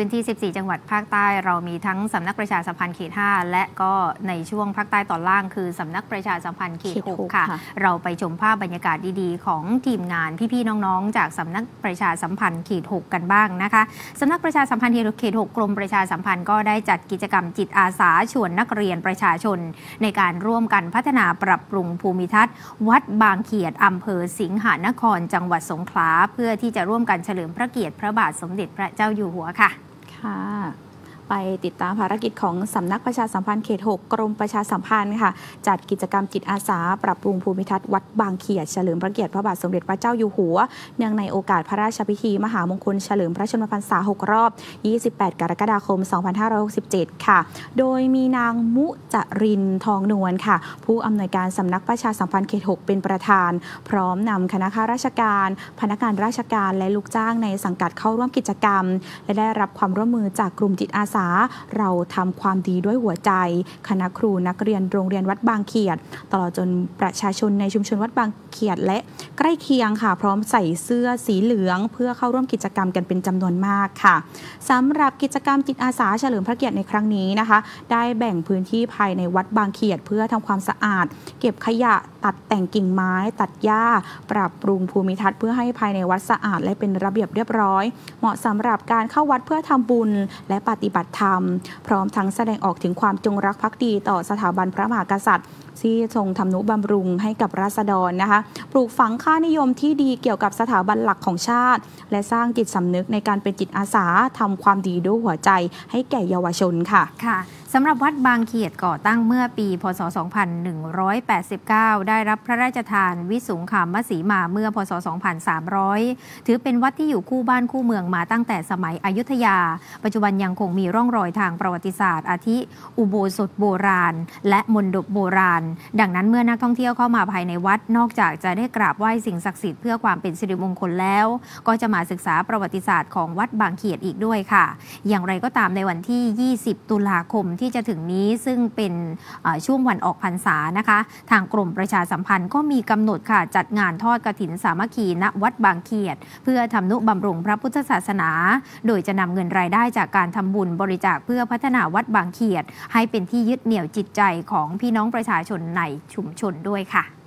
พื้นที่ 14 จังหวัดภาคใต้เรามีทั้งสำนักประชาสัมพันธ์เขต 5 และก็ในช่วงภาคใต้ตอนล่างคือสำนักประชาสัมพันธ์เขตเขตหก6ค่ะค่ะ เราไปชมภาพบรรยากาศดีๆ ของทีมงานพี่ๆน้องๆ จากสำนักประชาสัมพันธ์เขต 6 กันบ้างนะคะสำนักประชาสัมพันธ์เขต 6 กรมประชาสัมพันธ์ก็ได้จัดกิจกรรมจิตอาสาชวนนักเรียนประชาชน ในการร่วมกันพัฒนาปรับปรุงภูมิทัศน์ วัดบางเขียดอำเภอสิงหานคร จังหวัดสงขลาเพื่อที่จะร่วมกันเฉลิมพระเกียรติพระบาทสมเด็จพระเจ้าอยู่หัวค่ะ ค่ะ ไปติดตามภารกิจของสำนักประชาสัมพันธ์เขต 6 กรมประชาสัมพันธ์ค่ะ จัดกิจกรรมจิตอาสา ปรับปรุงภูมิทัศน์วัดบางเขียดเฉลิมพระเกียรติพระบาทสมเด็จพระเจ้าอยู่หัว เนื่องในโอกาสพระราชพิธี มหามงคลเฉลิมพระชนมพรรษา 6 รอบ 28 กรกฎาคม 2567 ค่ะ โดยมีนางมุจรินทองนวลค่ะ ผู้อำนวยการสำนักประชาสัมพันธ์เขต 6 เป็นประธาน พร้อมนำคณะข้าราชการ พนักงานราชการและลูกจ้างในสังกัดเข้าร่วมกิจกรรม และได้รับความร่วมมือจากกลุ่มจิตอาสาเราทำความดีด้วยหัวใจ คณะครูนักเรียนโรงเรียนวัดบางเขียด ตลอดจนประชาชนในชุมชนวัดบางเขียดและใกล้เคียงค่ะ พร้อมใส่เสื้อสีเหลือง เพื่อเข้าร่วมกิจกรรมกันเป็นจำนวนมากค่ะสำหรับกิจกรรมจิตอาสาเฉลิมพระเกียรติในครั้งนี้นะคะ ได้แบ่งพื้นที่ภายในวัดบางเขียด เพื่อทำความสะอาด เก็บขยะตัดแต่งกิ่งไม้ ตัดหญ้า ปรับปรุงภูมิทัศน์เพื่อให้ภายในวัดสะอาดและเป็นระเบียบเรียบร้อย เหมาะสำหรับการเข้าวัดเพื่อทำบุญ และปฏิบัติธรรม พร้อมทั้งแสดงออกถึงความจงรักภักดีต่อสถาบันพระมหากษัตริย์ที่ทรงทำนุบำรุงให้กับราษฎรนะคะ ปลูกฝังค่านิยมที่ดีเกี่ยวกับสถาบันหลักของชาติ และสร้างจิตสำนึกในการเป็นจิตอาสาทำความดีด้วยหัวใจให้แก่เยาวชนค่ะ ค่ะสำหรับวัดบางเขียดก่อตั้งเมื่อปี พศ 2189 ได้รับพระราชทานวิสุงคามสีมาเมื่อ พศ 2300 ถือเป็นวัดที่อยู่คู่บ้านคู่เมืองมาตั้งแต่สมัยอยุธยา ปัจจุบันยังคงมีร่องรอยทางประวัติศาสตร์ อาทิ อุโบสถโบราณ และมณฑปโบราณ ดังนั้นเมื่อนักท่องเที่ยวเข้ามาภายในวัดนอกจากจะได้กราบไหว้สิ่งศักดิ์สิทธิ์เพื่อความเป็นสิริมงคลแล้ว ก็จะมาศึกษาประวัติศาสตร์ของวัดบางเขียดอีกด้วยค่ะ อย่างไรก็ตามในวันที่ 20 ตุลาคมที่จะถึงนี้ซึ่งเป็นช่วงวันออกพรรษานะคะ ทางกรมประชาสัมพันธ์ก็มีกำหนดค่ะจัดงานทอดกระถินสามัคคีณวัดบางเขียด เพื่อทำนุบำรุงพระพุทธศาสนา โดยจะนำเงินรายได้จากการทำบุญบริจาคเพื่อพัฒนาวัดบางเขียด ให้เป็นที่ยึดเหนี่ยวจิตใจของพี่น้องประชาชนในชุมชนด้วยค่ะ